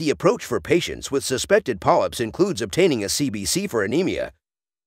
The approach for patients with suspected polyps includes obtaining a CBC for anemia,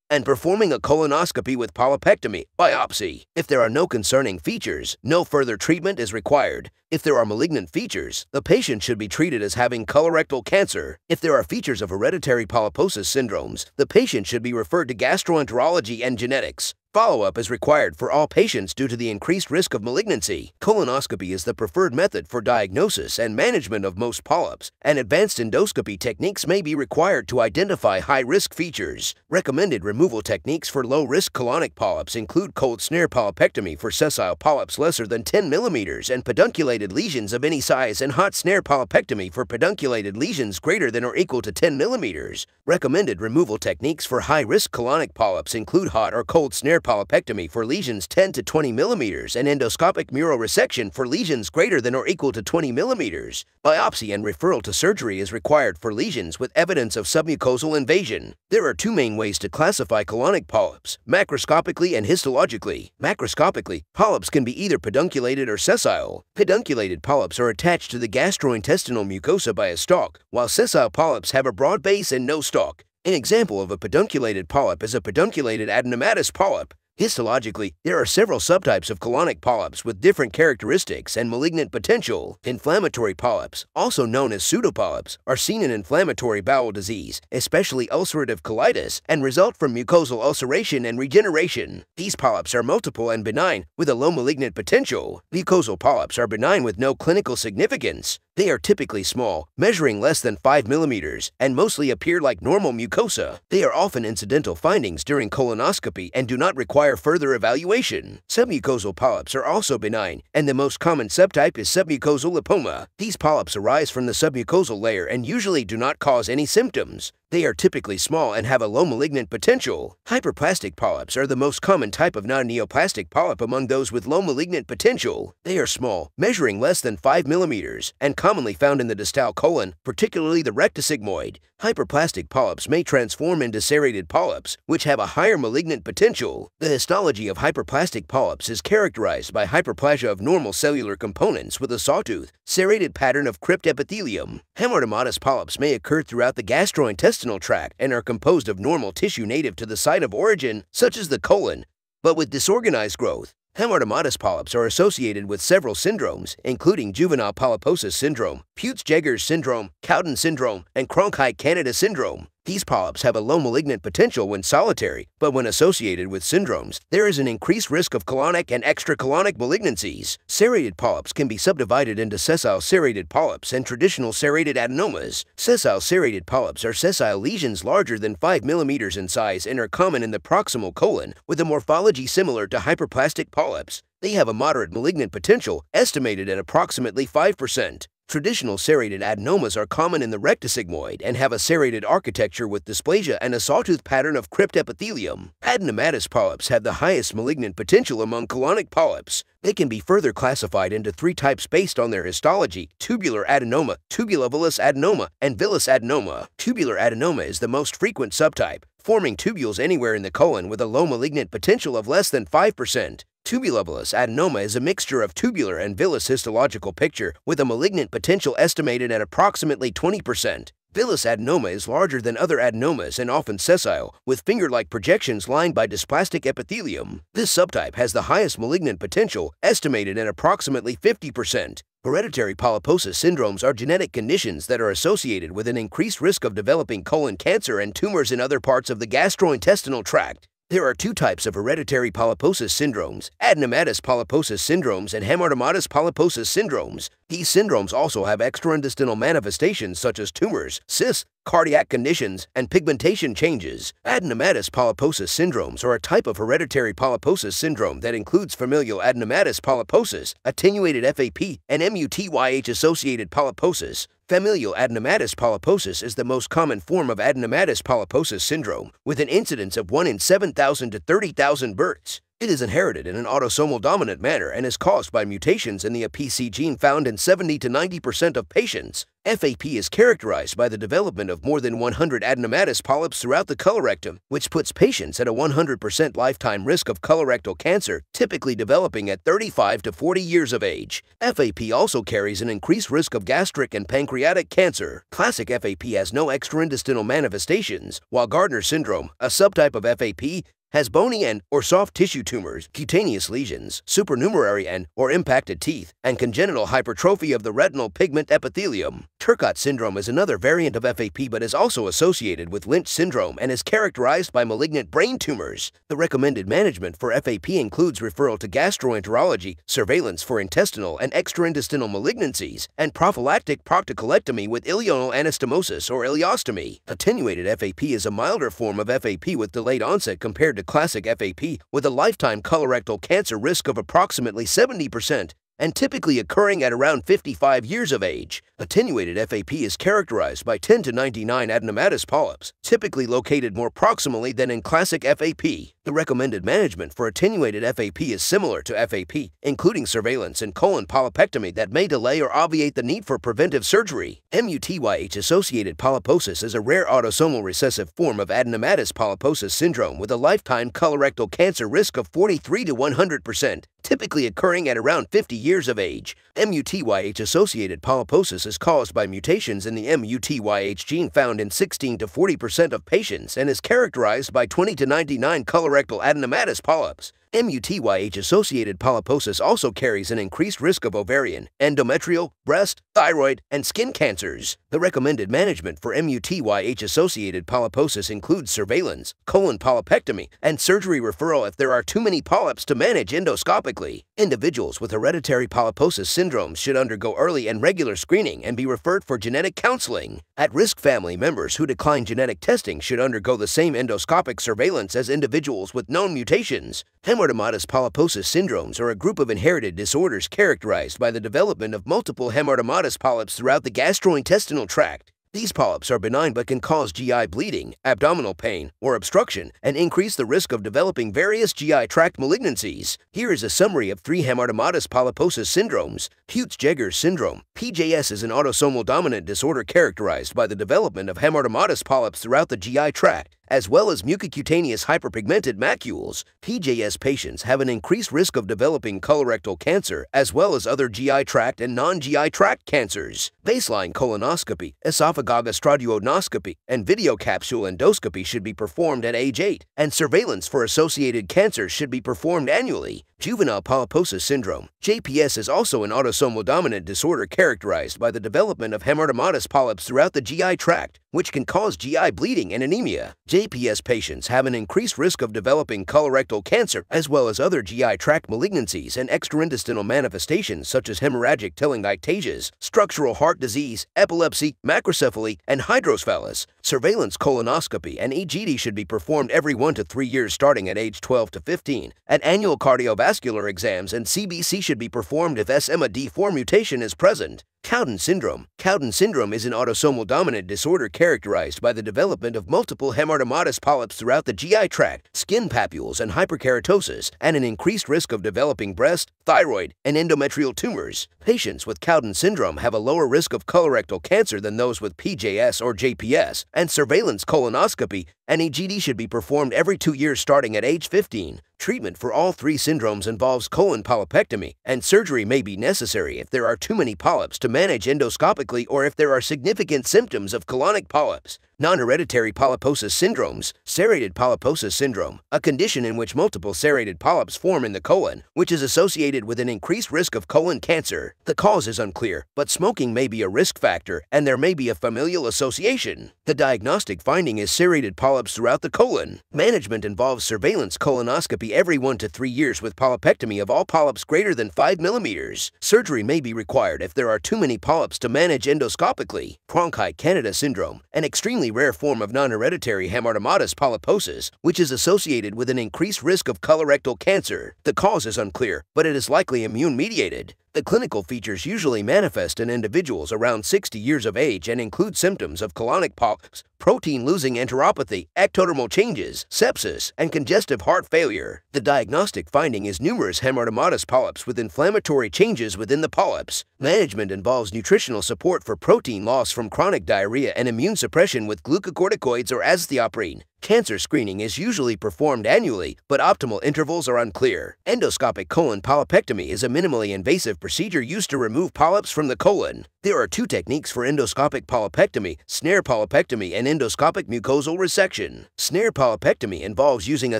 and performing a colonoscopy with polypectomy, biopsy. If there are no concerning features, no further treatment is required. If there are malignant features, the patient should be treated as having colorectal cancer. If there are features of hereditary polyposis syndromes, the patient should be referred to gastroenterology and genetics. Follow-up is required for all patients due to the increased risk of malignancy. Colonoscopy is the preferred method for diagnosis and management of most polyps, and advanced endoscopy techniques may be required to identify high-risk features. Recommended removal techniques for low-risk colonic polyps include cold snare polypectomy for sessile polyps lesser than 10 millimeters and pedunculated lesions of any size and hot snare polypectomy for pedunculated lesions greater than or equal to 10 millimeters. Recommended removal techniques for high-risk colonic polyps include hot or cold snare polypectomy for lesions 10 to 20 millimeters and endoscopic mucosal resection for lesions greater than or equal to 20 millimeters. Biopsy and referral to surgery is required for lesions with evidence of submucosal invasion. There are two main ways to classify colonic polyps, macroscopically and histologically. Macroscopically, polyps can be either pedunculated or sessile. Pedunculated polyps are attached to the gastrointestinal mucosa by a stalk, while sessile polyps have a broad base and no stalk. An example of a pedunculated polyp is a pedunculated adenomatous polyp. Histologically, there are several subtypes of colonic polyps with different characteristics and malignant potential. Inflammatory polyps, also known as pseudopolyps, are seen in inflammatory bowel disease, especially ulcerative colitis, and result from mucosal ulceration and regeneration. These polyps are multiple and benign, with a low malignant potential. Mucosal polyps are benign with no clinical significance. They are typically small, measuring less than 5 millimeters, and mostly appear like normal mucosa. They are often incidental findings during colonoscopy and do not require further evaluation. Submucosal polyps are also benign, and the most common subtype is submucosal lipoma. These polyps arise from the submucosal layer and usually do not cause any symptoms. They are typically small and have a low malignant potential. Hyperplastic polyps are the most common type of non-neoplastic polyp among those with low malignant potential. They are small, measuring less than 5 millimeters, and commonly found in the distal colon, particularly the rectosigmoid. Hyperplastic polyps may transform into serrated polyps, which have a higher malignant potential. The histology of hyperplastic polyps is characterized by hyperplasia of normal cellular components with a sawtooth, serrated pattern of crypt epithelium. Hamartomatous polyps may occur throughout the gastrointestinal tract and are composed of normal tissue native to the site of origin, such as the colon, but with disorganized growth. Hamartomatous polyps are associated with several syndromes, including juvenile polyposis syndrome, Peutz-Jeghers syndrome, Cowden syndrome, and Cronkhite-Canada syndrome. These polyps have a low malignant potential when solitary, but when associated with syndromes, there is an increased risk of colonic and extracolonic malignancies. Serrated polyps can be subdivided into sessile serrated polyps and traditional serrated adenomas. Sessile serrated polyps are sessile lesions larger than 5 millimeters in size and are common in the proximal colon, with a morphology similar to hyperplastic polyps. They have a moderate malignant potential, estimated at approximately 5%. Traditional serrated adenomas are common in the rectosigmoid and have a serrated architecture with dysplasia and a sawtooth pattern of crypt epithelium. Adenomatous polyps have the highest malignant potential among colonic polyps. They can be further classified into three types based on their histology, tubular adenoma, tubulovillous adenoma, and villous adenoma. Tubular adenoma is the most frequent subtype, forming tubules anywhere in the colon with a low malignant potential of less than 5%. Tubulovillous adenoma is a mixture of tubular and villous histological picture with a malignant potential estimated at approximately 20%. Villous adenoma is larger than other adenomas and often sessile, with finger-like projections lined by dysplastic epithelium. This subtype has the highest malignant potential, estimated at approximately 50%. Hereditary polyposis syndromes are genetic conditions that are associated with an increased risk of developing colon cancer and tumors in other parts of the gastrointestinal tract. There are two types of hereditary polyposis syndromes, adenomatous polyposis syndromes and hamartomatous polyposis syndromes. These syndromes also have extraintestinal manifestations such as tumors, cysts, cardiac conditions, and pigmentation changes. Adenomatous polyposis syndromes are a type of hereditary polyposis syndrome that includes familial adenomatous polyposis, attenuated FAP, and MUTYH-associated polyposis. Familial adenomatous polyposis is the most common form of adenomatous polyposis syndrome, with an incidence of 1 in 7,000 to 30,000 births. It is inherited in an autosomal dominant manner and is caused by mutations in the APC gene found in 70 to 90% of patients. FAP is characterized by the development of more than 100 adenomatous polyps throughout the colorectum, which puts patients at a 100% lifetime risk of colorectal cancer, typically developing at 35 to 40 years of age. FAP also carries an increased risk of gastric and pancreatic cancer. Classic FAP has no extraintestinal manifestations, while Gardner syndrome, a subtype of FAP, has bony and or soft tissue tumors, cutaneous lesions, supernumerary and or impacted teeth, and congenital hypertrophy of the retinal pigment epithelium. Turcot syndrome is another variant of FAP but is also associated with Lynch syndrome and is characterized by malignant brain tumors. The recommended management for FAP includes referral to gastroenterology, surveillance for intestinal and extraintestinal malignancies, and prophylactic proctocolectomy with ileoanal anastomosis or ileostomy. Attenuated FAP is a milder form of FAP with delayed onset compared to classic FAP with a lifetime colorectal cancer risk of approximately 70% and typically occurring at around 55 years of age. Attenuated FAP is characterized by 10 to 99 adenomatous polyps, typically located more proximally than in classic FAP. The recommended management for attenuated FAP is similar to FAP, including surveillance and colon polypectomy that may delay or obviate the need for preventive surgery. MUTYH-associated polyposis is a rare autosomal recessive form of adenomatous polyposis syndrome with a lifetime colorectal cancer risk of 43 to 100%, typically occurring at around 50 years of age. MUTYH-associated polyposis is caused by mutations in the MUTYH gene found in 16 to 40% of patients and is characterized by 20 to 99 colorectal colorectal adenomatous polyps. MUTYH-associated polyposis also carries an increased risk of ovarian, endometrial, breast, thyroid, and skin cancers. The recommended management for MUTYH-associated polyposis includes surveillance, colon polypectomy, and surgery referral if there are too many polyps to manage endoscopically. Individuals with hereditary polyposis syndromes should undergo early and regular screening and be referred for genetic counseling. At-risk family members who decline genetic testing should undergo the same endoscopic surveillance as individuals with known mutations. Hamartomatous polyposis syndromes are a group of inherited disorders characterized by the development of multiple hamartomatous polyps throughout the gastrointestinal tract. These polyps are benign but can cause GI bleeding, abdominal pain, or obstruction and increase the risk of developing various GI tract malignancies. Here is a summary of three hamartomatous polyposis syndromes. Peutz-Jeghers syndrome. PJS is an autosomal dominant disorder characterized by the development of hamartomatous polyps throughout the GI tract as well as mucocutaneous hyperpigmented macules, PJS patients have an increased risk of developing colorectal cancer as well as other GI tract and non-GI tract cancers. Baseline colonoscopy, esophagogastroduodenoscopy, and video capsule endoscopy should be performed at age 8, and surveillance for associated cancers should be performed annually. Juvenile polyposis syndrome, JPS is also an autosomal dominant disorder characterized by the development of hamartomatous polyps throughout the GI tract, which can cause GI bleeding and anemia. JPS patients have an increased risk of developing colorectal cancer as well as other GI tract malignancies and extraintestinal manifestations such as hemorrhagic telangiectasias, structural heart disease, epilepsy, macrocephaly, and hydrocephalus. Surveillance colonoscopy and EGD should be performed every 1 to 3 years starting at age 12 to 15. At annual cardiovascular exams and CBC should be performed if SMAD4 mutation is present. Cowden syndrome. Cowden syndrome is an autosomal dominant disorder characterized by the development of multiple hamartomatous polyps throughout the GI tract, skin papules, and hyperkeratosis, and an increased risk of developing breast, thyroid, and endometrial tumors. Patients with Cowden syndrome have a lower risk of colorectal cancer than those with PJS or JPS, and surveillance colonoscopy and EGD should be performed every two years starting at age 15. Treatment for all three syndromes involves colon polypectomy, and surgery may be necessary if there are too many polyps to manage endoscopically or if there are significant symptoms of colonic polyps. Non-hereditary polyposis syndromes, serrated polyposis syndrome, a condition in which multiple serrated polyps form in the colon, which is associated with an increased risk of colon cancer. The cause is unclear, but smoking may be a risk factor and there may be a familial association. The diagnostic finding is serrated polyps throughout the colon. Management involves surveillance colonoscopy every 1 to 3 years with polypectomy of all polyps greater than 5 millimeters. Surgery may be required if there are too many polyps to manage endoscopically. Cronkhite-Canada syndrome, an extremely rare form of non-hereditary hamartomatous polyposis, which is associated with an increased risk of colorectal cancer. The cause is unclear, but it is likely immune-mediated. The clinical features usually manifest in individuals around 60 years of age and include symptoms of colonic polyps, protein-losing enteropathy, ectodermal changes, sepsis, and congestive heart failure. The diagnostic finding is numerous hamartomatous polyps with inflammatory changes within the polyps. Management involves nutritional support for protein loss from chronic diarrhea and immune suppression with glucocorticoids or azathioprine. Cancer screening is usually performed annually, but optimal intervals are unclear. Endoscopic colon polypectomy is a minimally invasive procedure used to remove polyps from the colon. There are two techniques for endoscopic polypectomy, snare polypectomy and endoscopic mucosal resection. Snare polypectomy involves using a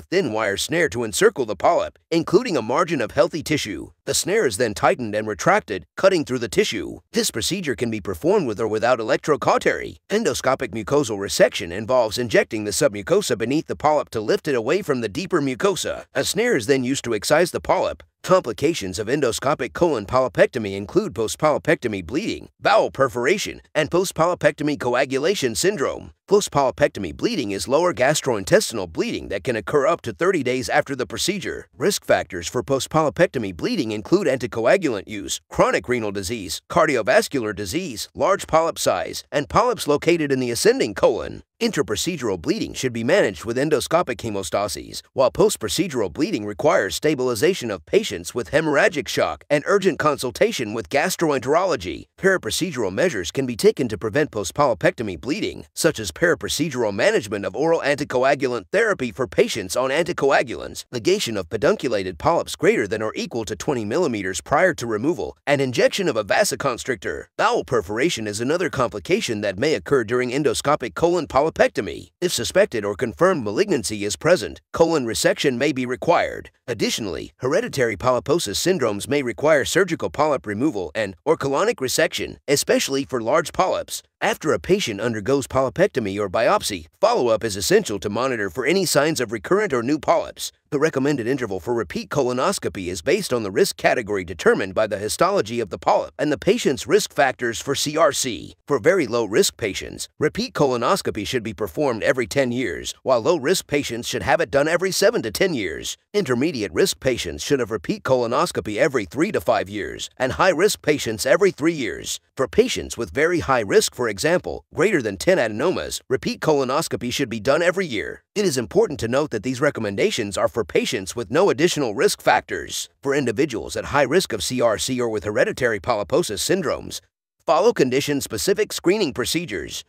thin wire snare to encircle the polyp, including a margin of healthy tissue. The snare is then tightened and retracted, cutting through the tissue. This procedure can be performed with or without electrocautery. Endoscopic mucosal resection involves injecting the submucosa beneath the polyp to lift it away from the deeper mucosa. A snare is then used to excise the polyp. Complications of endoscopic colon polypectomy include postpolypectomy bleeding, bowel perforation, and postpolypectomy coagulation syndrome. Postpolypectomy bleeding is lower gastrointestinal bleeding that can occur up to 30 days after the procedure. Risk factors for post polypectomy bleeding include anticoagulant use, chronic renal disease, cardiovascular disease, large polyp size, and polyps located in the ascending colon. Intraprocedural bleeding should be managed with endoscopic hemostasis, while post-procedural bleeding requires stabilization of patients with hemorrhagic shock and urgent consultation with gastroenterology. Periprocedural measures can be taken to prevent postpolypectomy bleeding, such as periprocedural management of oral anticoagulant therapy for patients on anticoagulants, ligation of pedunculated polyps greater than or equal to 20 millimeters prior to removal, and injection of a vasoconstrictor. Bowel perforation is another complication that may occur during endoscopic colon polypectomy polypectomy. If suspected or confirmed malignancy is present, colon resection may be required. Additionally, hereditary polyposis syndromes may require surgical polyp removal and or colonic resection, especially for large polyps. After a patient undergoes polypectomy or biopsy, follow-up is essential to monitor for any signs of recurrent or new polyps. The recommended interval for repeat colonoscopy is based on the risk category determined by the histology of the polyp and the patient's risk factors for CRC. For very low-risk patients, repeat colonoscopy should be performed every 10 years, while low-risk patients should have it done every 7 to 10 years. Intermediate-risk patients should have repeat colonoscopy every 3 to 5 years, and high-risk patients every 3 years. For patients with very high risk, for example, greater than 10 adenomas, repeat colonoscopy should be done every year. It is important to note that these recommendations are for patients with no additional risk factors. For individuals at high risk of CRC or with hereditary polyposis syndromes, follow condition-specific screening procedures.